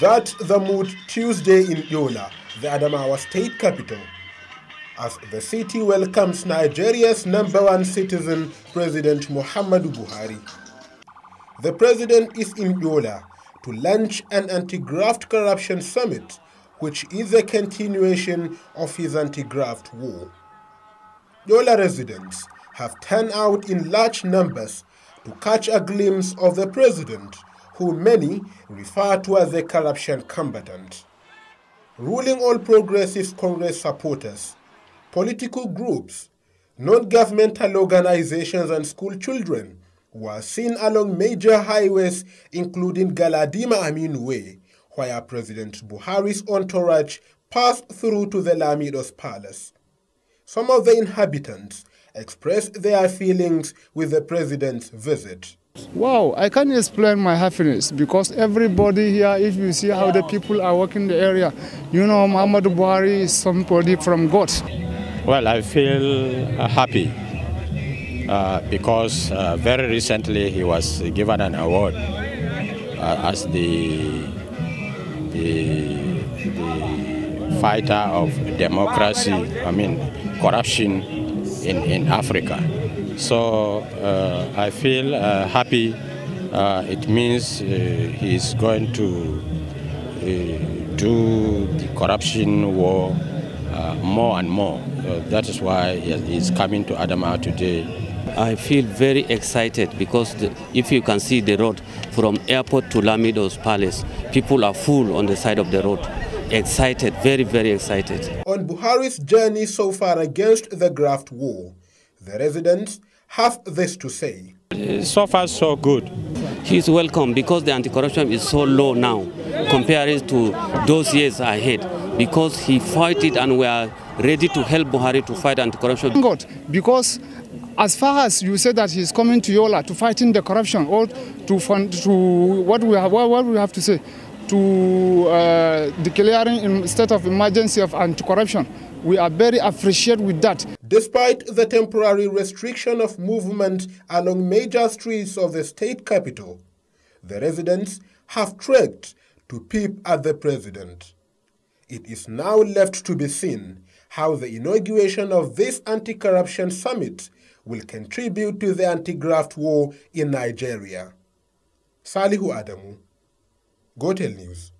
That the mood Tuesday in Yola, the Adamawa state capital, as the city welcomes Nigeria's number one citizen, President Muhammadu Buhari. The president is in Yola to launch an anti-graft corruption summit, which is a continuation of his anti-graft war. Yola residents have turned out in large numbers to catch a glimpse of the president who many refer to as a corruption combatant. Ruling All Progressive Congress supporters, political groups, non-governmental organizations and school children were seen along major highways including Galadima Aminu Way, where President Buhari's entourage passed through to the Lamido's palace. Some of the inhabitants expressed their feelings with the president's visit. Wow, I can't explain my happiness because everybody here, if you see how the people are working the area, you know Muhammad Buhari is somebody from God. Well, I feel uh, happy uh, because uh, very recently he was given an award uh, as the, the, the fighter of democracy, I mean corruption in, in Africa. So uh, I feel uh, happy. Uh, it means he's going to do the corruption war more and more. that is why he's coming to Adama today. I feel very excited because the, if you can see the road from airport to Lamido's palace, people are full on the side of the road. Excited, very, very excited. On Buhari's journey so far against the graft war, the residents have this to say. So far, so good. He's welcome because the anti-corruption is so low now compared to those years ahead because he fought it and we are ready to help Buhari to fight anti-corruption. God, because as far as you said that he's coming to Yola to fighting the corruption or to fund to what we have what, what we have to say to uh, declaring in state of emergency of anti-corruption we are very appreciative with that. Despite the temporary restriction of movement along major streets of the state capital, the residents have trekked to peep at the president. It is now left to be seen how the inauguration of this anti-corruption summit will contribute to the anti-graft war in Nigeria. Salihu Adamu, GoTel News.